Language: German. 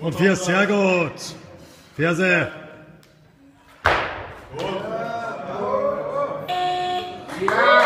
Und vier, sehr gut. Ferse. Gut. Ja.